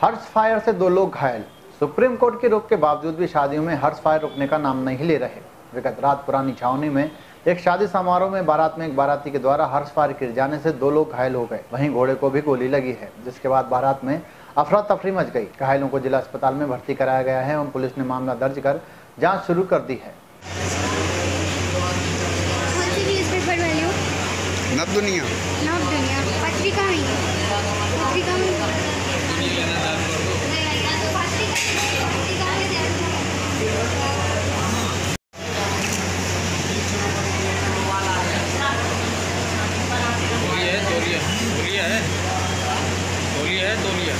हर्ष fire से दो लोग घायल। सुप्रीम कोर्ट की रोक के बावजूद भी शादियों में हर्ष फायर रुकने का नाम नहीं ले रहे। विगत रात पुरानी छावनी में एक शादी समारोह में बारात में एक बाराती के द्वारा हर्ष फायर गिर जाने से दो लोग घायल हो गए। वहीं घोड़े को भी गोली लगी है जिसके बाद बारात में अफरा तफरी मच गई। घायलों को जिला अस्पताल में भर्ती कराया गया है एवं पुलिस ने मामला दर्ज कर जाँच शुरू कर दी है। नव दुनिया नव दुनिया पत्रिका में ही है। पत्रिका में पत्रिका पत्रिका में देखो। तोलिया है तोलिया तोलिया है तोलिया है तोलिया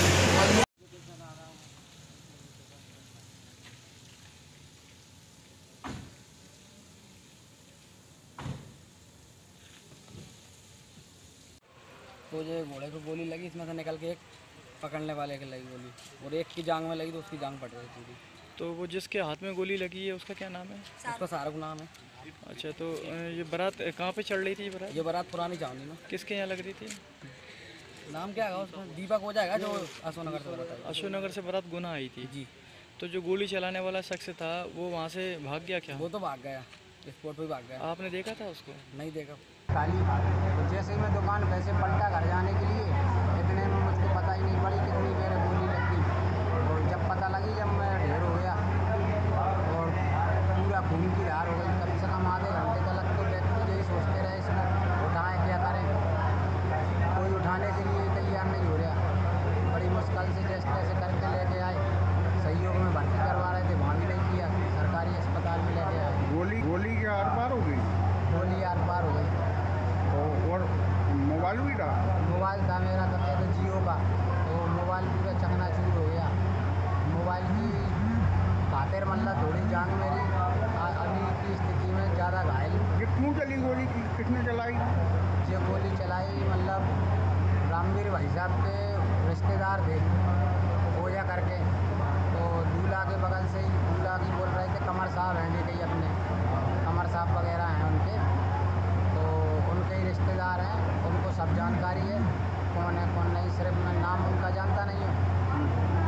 तो जो घोड़े को गोली लगी इसमें से निकल के एक पकड़ने वाले के लगी गोली। और एक की जांग में लगी तो उसकी जांग फट गई पूरी। तो वो जिसके हाथ में गोली लगी है उसका क्या नाम है? उसका शाहरुख नाम है। अच्छा तो ये बारात कहाँ पे चल रही थी ये बारात? ये बारात पुरानी चावनी में। किसके यहाँ लग रही थी? नाम क्या है उसका? दीपक हो जाएगा जो अशोकनगर से बताया अशोकनगर से बारात गुना आई थी। जी। तो जो गोली चलाने वाला शख्स था वो वहाँ से भाग गया क्या? वो तो भाग गया। स्पोर्ट पे भाग गया। आपने देखा था उसको? नहीं देखा। खाली तो जैसे ही मैं दुकान पैसे पलटा घर जाने के लिए इतने में मुझको पता ही नहीं पड़ी कितनी देर गोली लग। गई और जब पता लगी जब मैं ढेर हो गया। और पूरा खून की धार हो गई कम से कम आधे घंटे तक तो व्यक्ति यही सोचते रहे इसको उठाएँ क्या करें कोई उठाने के लिए तैयार नहीं हो रहा बड़ी मुश्किल से जैसे तैसे करके लेके आए। सहयोग में भर्ती करवा रहे थे वहाँ भी नहीं किया। सरकारी अस्पताल में लेके आए। गोली गोली के आर पार हो गई? गोली आर पार हो गई। और, मोबाइल भी था मोबाइल था मेरा तब तो जियो का। तो मोबाइल पूरा चकनाचूर हो गया। मोबाइल की खातिर मतलब थोड़ी जान मेरी। अभी की स्थिति में ज़्यादा घायल। ये क्यों चली गोली? किसने चलाई? ये गोली चलाई मतलब रामवीर भाई साहब के रिश्तेदार थे पूजा करके। तो दूल्हा के बगल से ही दूल्हा की बोल रहे थे, कमर साहब हैं जी कहीं अपने। कमर साहब वगैरह हैं उनके। तो उनके ही रिश्तेदार हैं, उनको सब जानकारी है। कौन है, कौन नहीं, सिर्फ़ मैं, नाम उनका जानता नहीं हूँ।